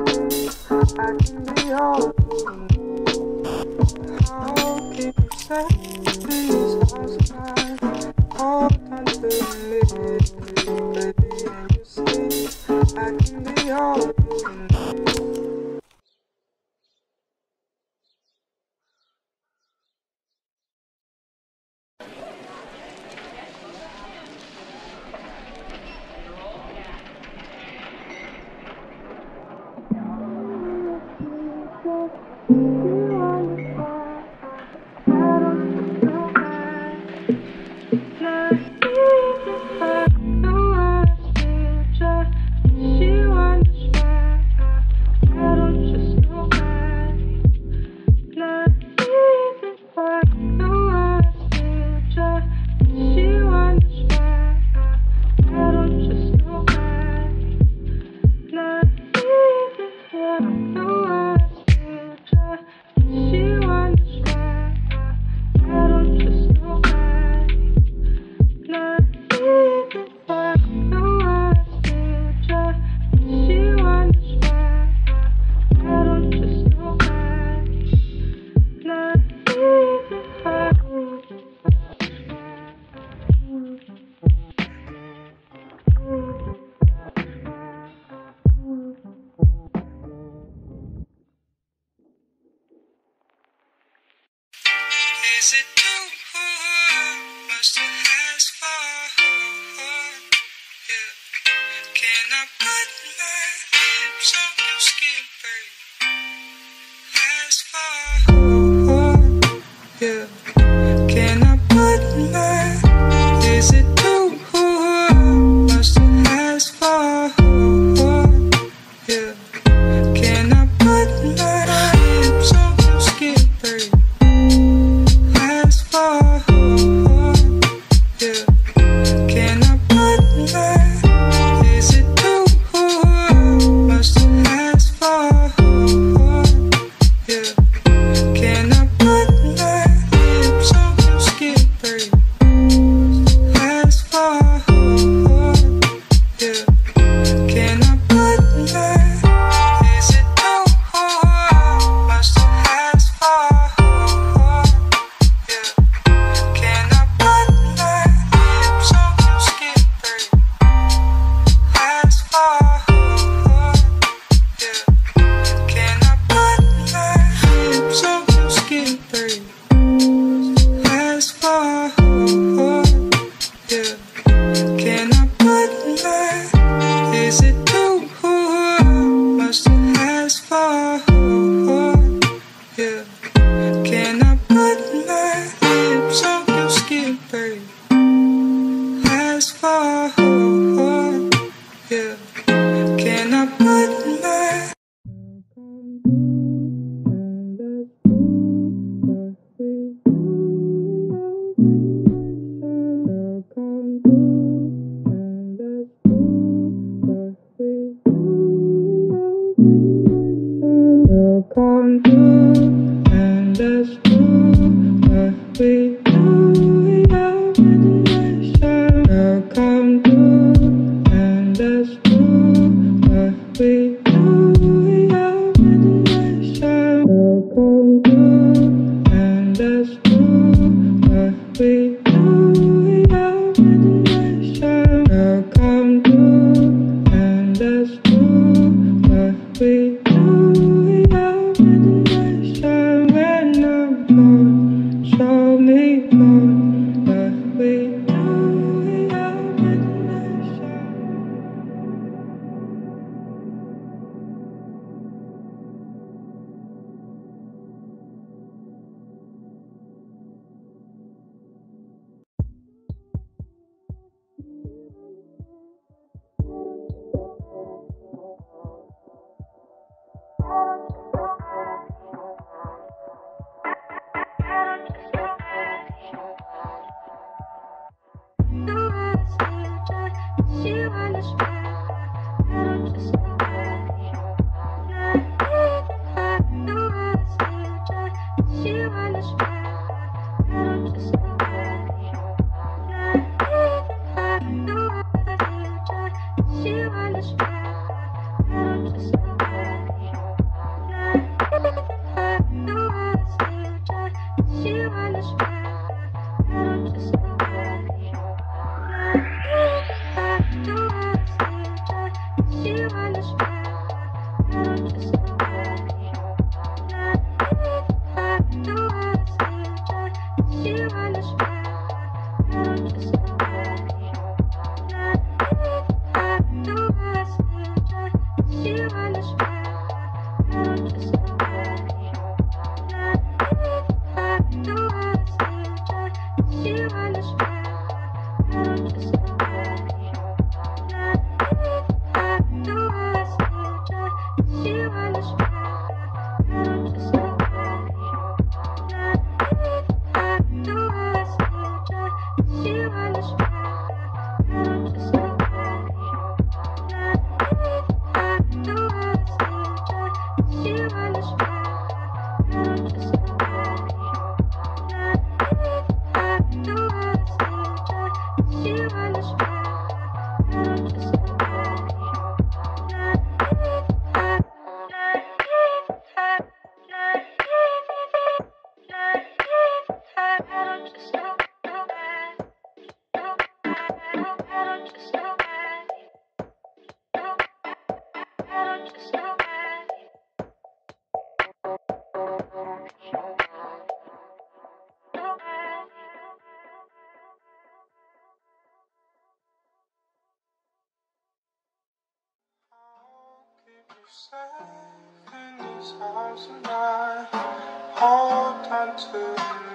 I can be home. I'll keep you safe. These are all time is it One, two. This house tonight. Hold on to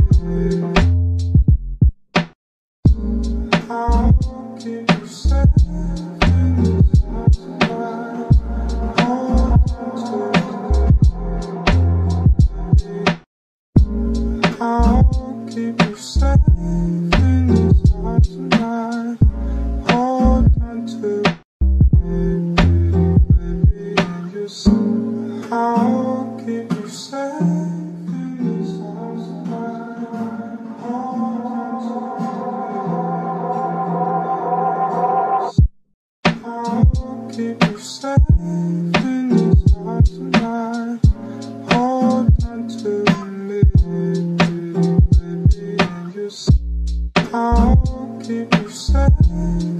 me. Keep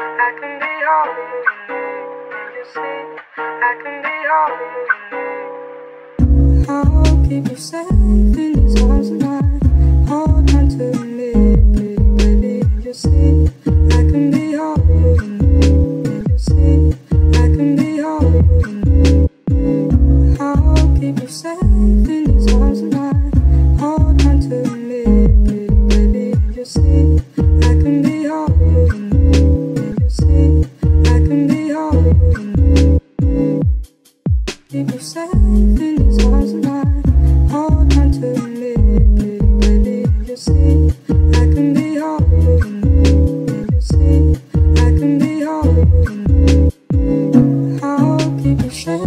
I can be all you need. You see? I can be all you need. I'll keep you safe in these arms 谁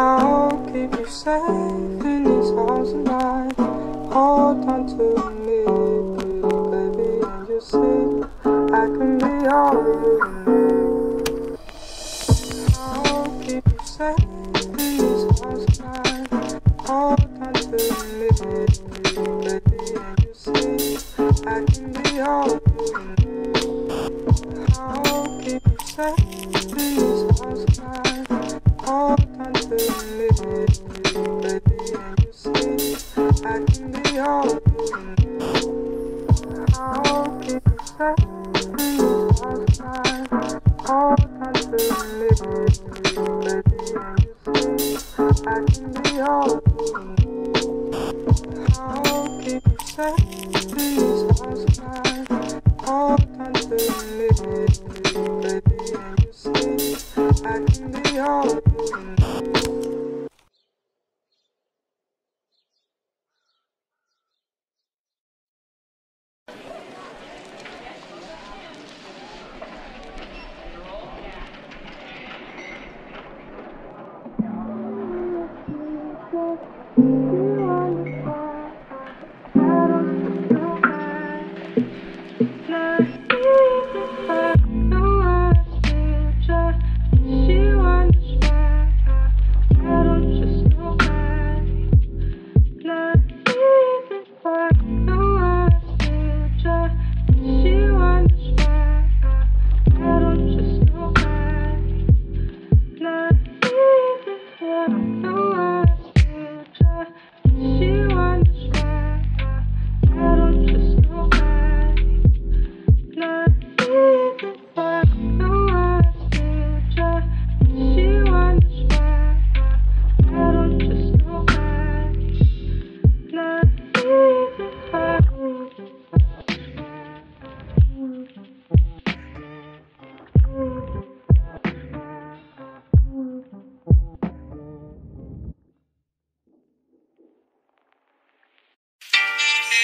I'll keep you safe in this house tonight.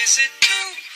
is it true?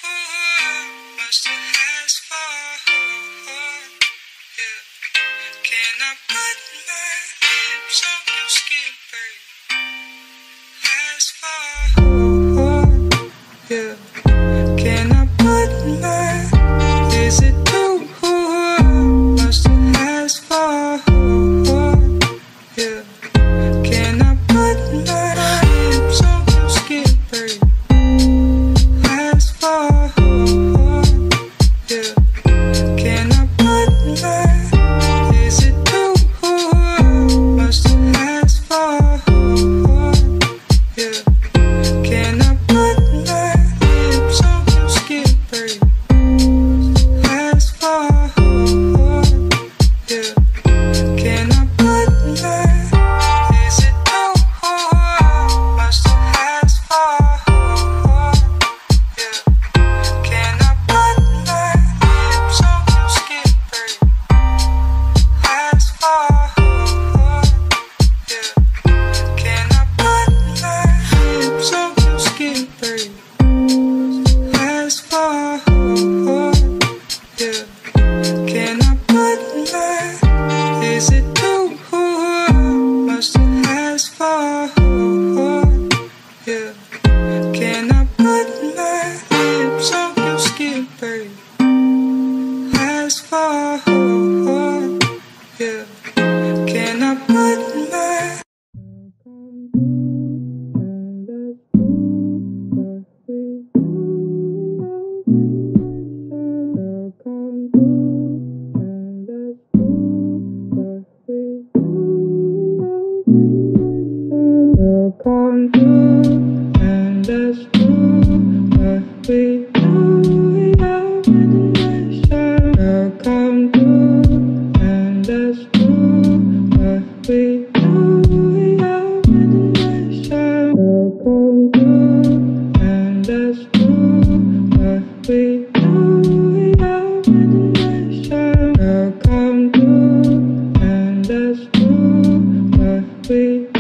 heart Bye.